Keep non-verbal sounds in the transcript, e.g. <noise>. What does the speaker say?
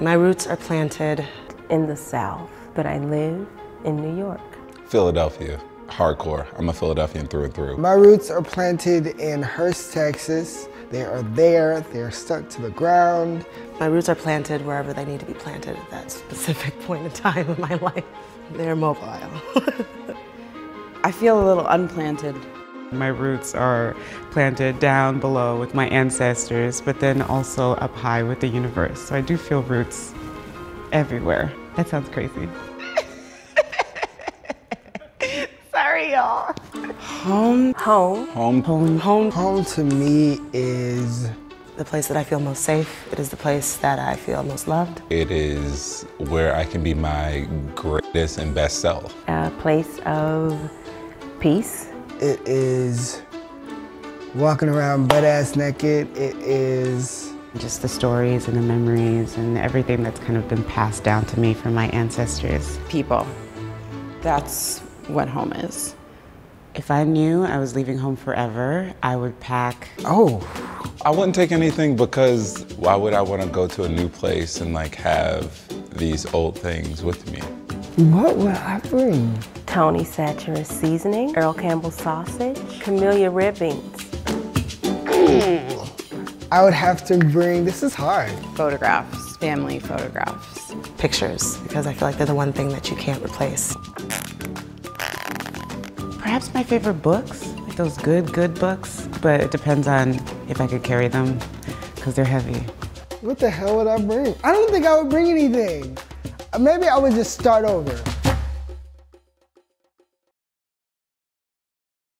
My roots are planted in the South, but I live in New York. Philadelphia, hardcore. I'm a Philadelphian through and through. My roots are planted in Hurst, Texas. They are there, they are stuck to the ground. My roots are planted wherever they need to be planted at that specific <laughs> point in time in my life. They're mobile. <laughs> I feel a little unplanted. My roots are planted down below with my ancestors, but then also up high with the universe. So I do feel roots everywhere. That sounds crazy. <laughs> Sorry, y'all. Home. Home. Home. Home. Home. Home to me is the place that I feel most safe. It is the place that I feel most loved. It is where I can be my greatest and best self. A place of peace. It is walking around butt ass naked. It is just the stories and the memories and everything that's kind of been passed down to me from my ancestors. People. That's what home is. If I knew I was leaving home forever, I would pack. Oh. I wouldn't take anything because why would I want to go to a new place and like have these old things with me? What would I bring? Tony Chachere's seasoning, Earl Campbell sausage, camellia red beans. I would have to bring, this is hard. Photographs, family photographs. Pictures, because I feel like they're the one thing that you can't replace. Perhaps my favorite books, like those good, good books, but it depends on if I could carry them, because they're heavy. What the hell would I bring? I don't think I would bring anything. Maybe I would just start over.